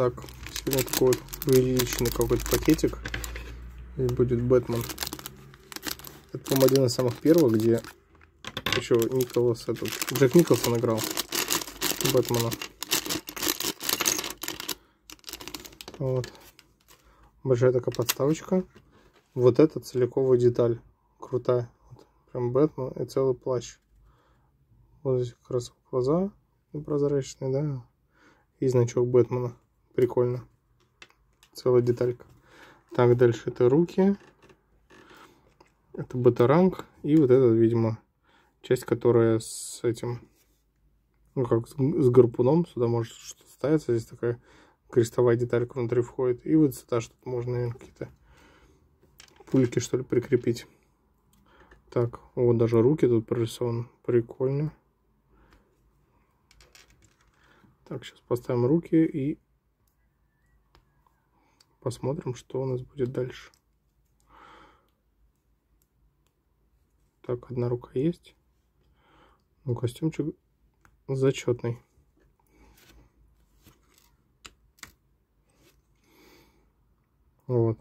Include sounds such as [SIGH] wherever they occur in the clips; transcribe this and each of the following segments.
Так, сегодня такой вот увеличенный какой-то пакетик. Здесь будет Бэтмен. Это, по-моему, один из самых первых, где еще Николас, этот, Джек Николсон играл Бэтмена. Вот. Большая такая подставочка. Вот это целиковая деталь. Крутая. Вот. Прям Бэтмен и целый плащ. Вот здесь как раз глаза непрозрачные, да. И значок Бэтмена. Прикольно. Целая деталька. Так, дальше это руки. Это батаранг. И вот это, видимо, часть, которая с этим, ну как с гарпуном. Сюда может что-то ставиться. Здесь такая крестовая деталька внутри входит. И вот сюда что-то можно, наверное, какие-то пульки, что ли, прикрепить. Так, вот даже руки тут прорисованы. Прикольно. Так, сейчас поставим руки и посмотрим, что у нас будет дальше. Так, одна рука есть. Ну, костюмчик зачетный. Вот.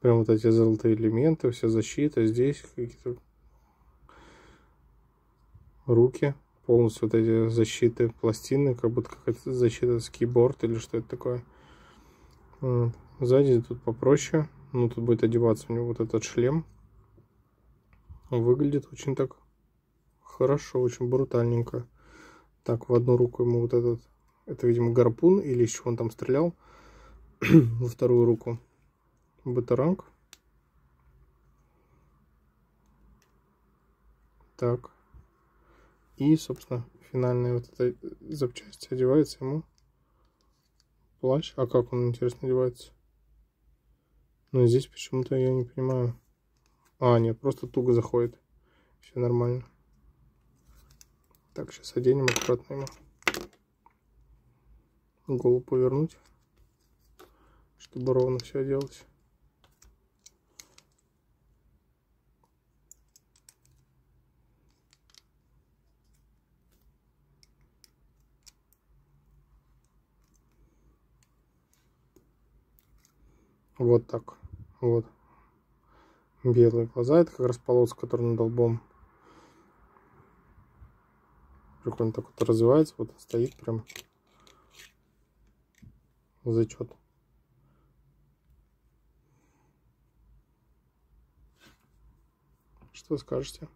Прям вот эти золотые элементы, вся защита. Здесь какие-то руки полностью вот эти защиты пластины, как будто какая-то защита с кейборд или что это такое. Сзади тут попроще. Ну, тут будет одеваться у него вот этот шлем. Он выглядит очень так хорошо, очень брутальненько. Так, в одну руку ему вот этот, это, видимо, гарпун или еще он там стрелял. [CLEARS THROAT] Во вторую руку батаранг. Так. И, собственно, финальная вот эта запчасть одевается ему. Плащ. А как он, интересно, одевается? Но здесь почему-то я не понимаю. А, нет, просто туго заходит. Все нормально. Так, сейчас оденем аккуратно ему. Голову повернуть, чтобы ровно все оделось. Вот так. Вот. Белые глаза. Это как раз полоска, которая над долбом. Прикольно так вот развивается. Вот стоит прям зачет. Что скажете?